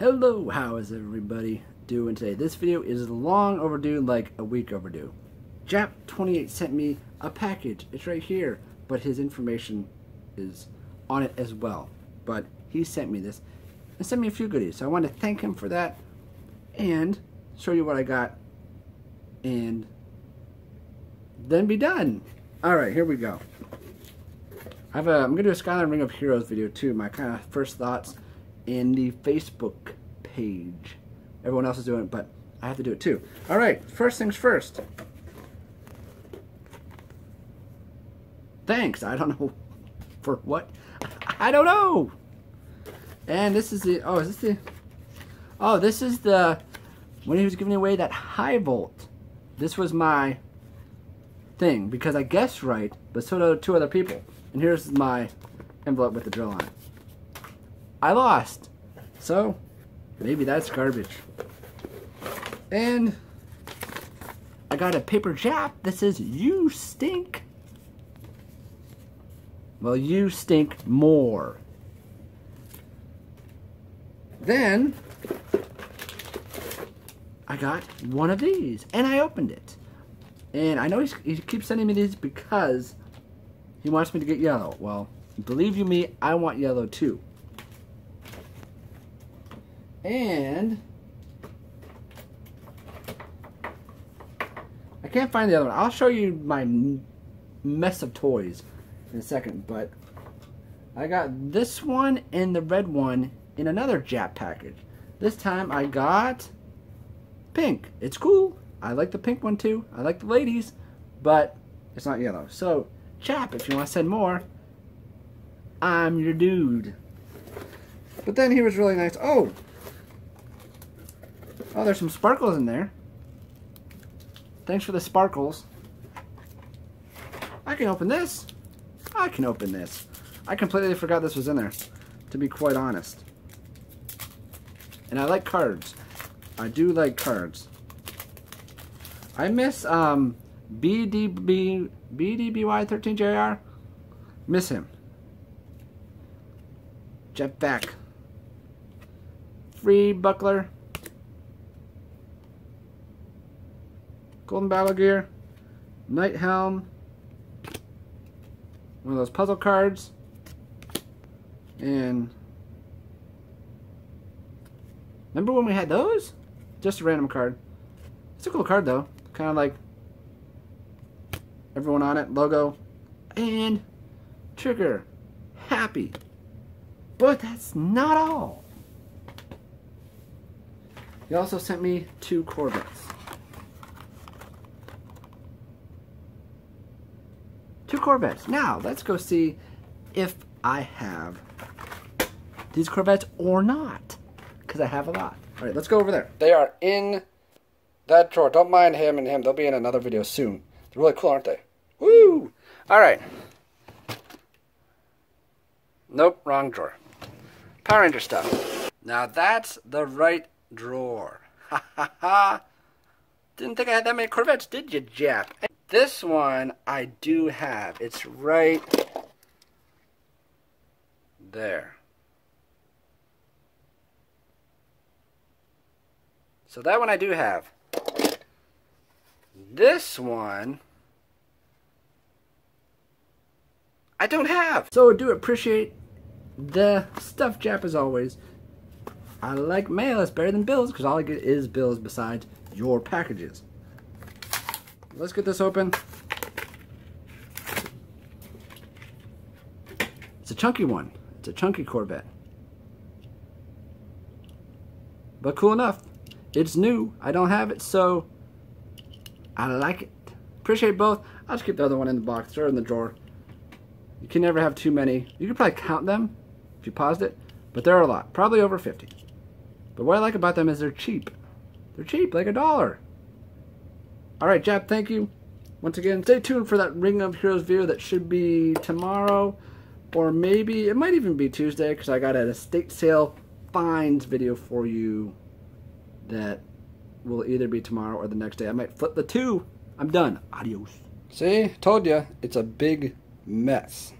Hello, how is everybody doing today? This video is long overdue, like a week overdue. Jap28 sent me a package. It's right here, but his information is on it as well. But he sent me this and sent me a few goodies. So I want to thank him for that and show you what I got and then be done. All right, here we go. I have a, I'm going to do a Skyline Ring of Heroes video too, my kind of first thoughts in the Facebook page. Everyone else is doing it, but I have to do it too. All right, first things first. Thanks. I don't know for what. I don't know. And this is the. Oh, is this the? Oh, this is the when he was giving away that high volt. This was my thing because I guessed right, but so did two other people. And here's my envelope with the drill on it. I lost. So, maybe that's garbage. And I got a paper jap that says, you stink. Well, you stink more. Then, I got one of these, and I opened it. And I know he keeps sending me these because he wants me to get yellow. Well, believe you me, I want yellow too. And I can't find the other one. I'll show you my mess of toys in a second, but I got this one and the red one in another Jap package. This time I got pink. It's cool. I like the pink one too. I like the ladies, but it's not yellow. So, Jap, if you want to send more, I'm your dude. But then he was really nice. Oh, Oh, there's some sparkles in there. Thanks for the sparkles. I can open this. I can open this. I completely forgot this was in there, to be quite honest. And I like cards. I do like cards. I miss um, BDB, BDBY13JR. Miss him. Jetpack. Free buckler. Golden Battle Gear, Knight Helm, one of those puzzle cards, and remember when we had those? Just a random card. It's a cool card though. Kind of like everyone on it, logo, and trigger. Happy. But that's not all. He also sent me two Corvettes. Two Corvettes. Now, let's go see if I have these Corvettes or not. Because I have a lot. All right, let's go over there. They are in that drawer. Don't mind him and him. They'll be in another video soon. They're really cool, aren't they? Woo! All right. Nope, wrong drawer. Power Ranger stuff. Now that's the right drawer. Ha ha ha. Didn't think I had that many Corvettes, did you, Jap? This one I do have. It's right there. So that one I do have. This one I don't have. So I do appreciate the stuff, Jap, as always. I like mail. It's better than bills because all I get is bills besides your packages let's get this open. It's a chunky one. It's a chunky Corvette. But cool enough. It's new. I don't have it, so I like it. Appreciate both. I'll just keep the other one in the box. It in the drawer. You can never have too many. You could probably count them if you paused it, but there are a lot. Probably over 50. But what I like about them is they're cheap. They're cheap, like a dollar. Alright, Jap, thank you. Once again, stay tuned for that Ring of Heroes video that should be tomorrow. Or maybe, it might even be Tuesday, because I got an estate sale finds video for you that will either be tomorrow or the next day. I might flip the two. I'm done. Adios. See? Told you. It's a big mess.